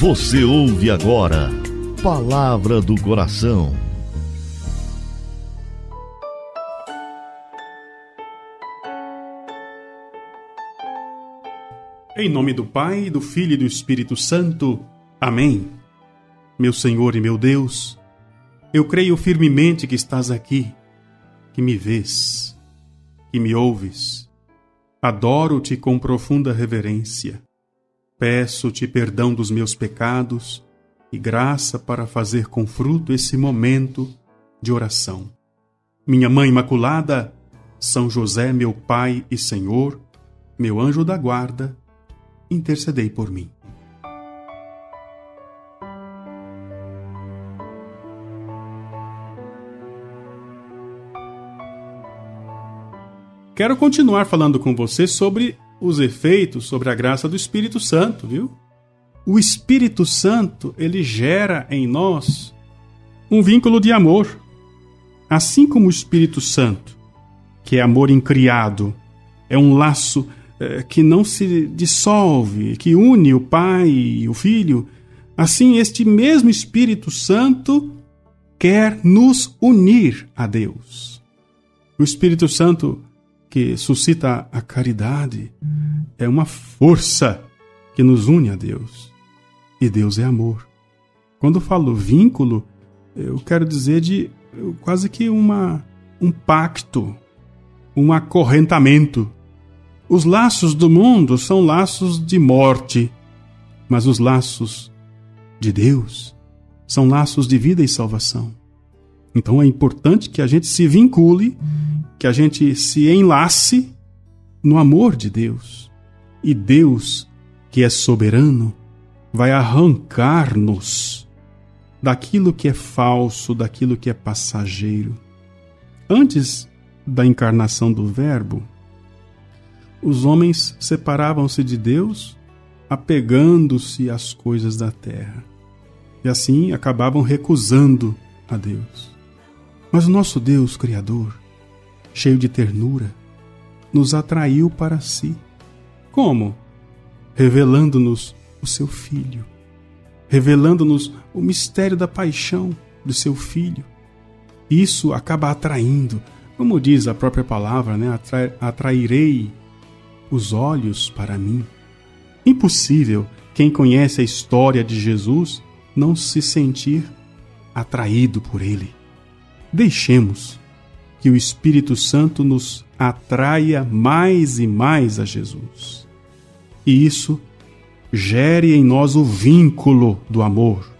Você ouve agora Palavra do Coração. Em nome do Pai, do Filho e do Espírito Santo. Amém. Meu Senhor e meu Deus, eu creio firmemente que estás aqui, que me vês, que me ouves. Adoro-te com profunda reverência. Peço-te perdão dos meus pecados e graça para fazer com fruto esse momento de oração. Minha Mãe Imaculada, São José, meu Pai e Senhor, meu anjo da guarda, intercedei por mim. Quero continuar falando com você sobre os efeitos sobre a graça do Espírito Santo, viu? O Espírito Santo, ele gera em nós um vínculo de amor. Assim como o Espírito Santo, que é amor incriado, é um laço é, que não se dissolve, que une o Pai e o Filho, assim este mesmo Espírito Santo quer nos unir a Deus. O Espírito Santo que suscita a caridade, é uma força que nos une a Deus. E Deus é amor. Quando falo vínculo, eu quero dizer de quase que uma um pacto, um acorrentamento. Os laços do mundo são laços de morte, mas os laços de Deus são laços de vida e salvação. Então é importante que a gente se vincule que a gente se enlace no amor de Deus. E Deus, que é soberano, vai arrancar-nos daquilo que é falso, daquilo que é passageiro. Antes da encarnação do Verbo, os homens separavam-se de Deus, apegando-se às coisas da terra. E assim acabavam recusando a Deus. Mas o nosso Deus Criador, cheio de ternura, nos atraiu para si. Como? Revelando-nos o seu Filho, revelando-nos o mistério da paixão do seu Filho. Isso acaba atraindo, como diz a própria palavra, né? Atra atrairei os olhos para mim. Impossível quem conhece a história de Jesus não se sentir atraído por ele. Deixemos que o Espírito Santo nos atraia mais e mais a Jesus. E isso gere em nós o vínculo do amor,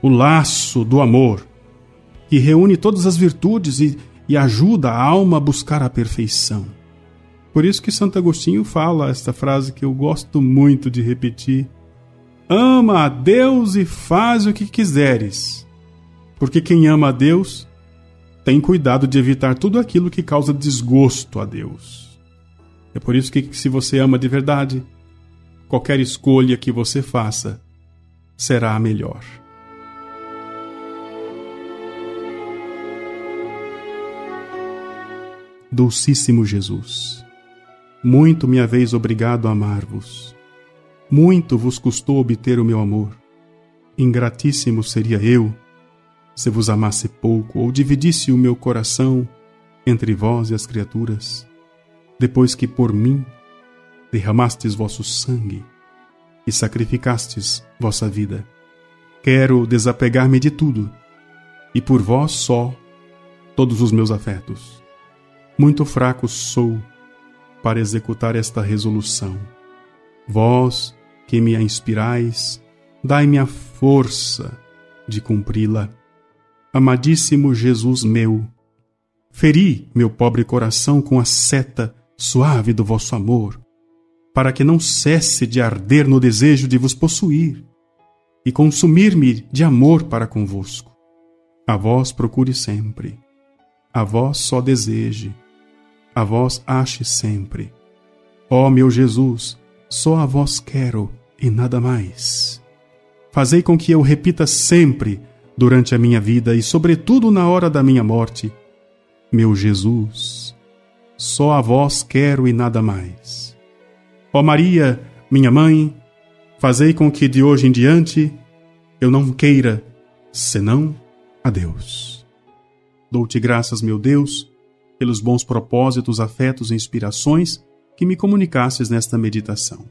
o laço do amor, que reúne todas as virtudes e, e ajuda a alma a buscar a perfeição. Por isso que Santo Agostinho fala esta frase que eu gosto muito de repetir: Ama a Deus e faz o que quiseres. Porque quem ama a Deus tem cuidado de evitar tudo aquilo que causa desgosto a Deus. É por isso que, se você ama de verdade, qualquer escolha que você faça será a melhor. Dulcíssimo Jesus, muito me haveis obrigado a amar-vos. Muito vos custou obter o meu amor. Ingratíssimo seria eu se vos amasse pouco ou dividisse o meu coração entre vós e as criaturas, depois que por mim derramastes vosso sangue e sacrificastes vossa vida. Quero desapegar-me de tudo e por vós só todos os meus afetos. Muito fraco sou para executar esta resolução. Vós que me a inspirais, dai-me a força de cumpri-la amadíssimo Jesus meu, feri meu pobre coração com a seta suave do vosso amor, para que não cesse de arder no desejo de vos possuir e consumir-me de amor para convosco. A vós procure sempre, a vós só deseje, a vós ache sempre. Ó meu Jesus, só a vós quero e nada mais. Fazei com que eu repita sempre durante a minha vida e, sobretudo, na hora da minha morte. Meu Jesus, só a vós quero e nada mais. Ó Maria, minha mãe, Fazei com que de hoje em diante eu não queira senão a Deus. Dou-te graças, meu Deus, pelos bons propósitos, afetos e inspirações que me comunicasses nesta meditação.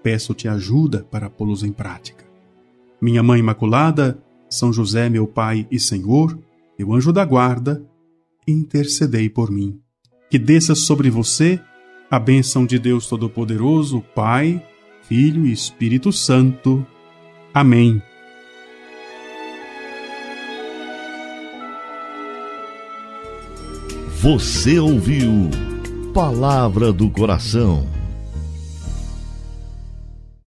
Peço-te ajuda para pô-los em prática. Minha Mãe Imaculada, São José, meu Pai e Senhor, meu anjo da guarda, intercedei por mim. Que desça sobre você a bênção de Deus Todo-Poderoso, Pai, Filho e Espírito Santo. Amém. Você ouviu Palavra do Coração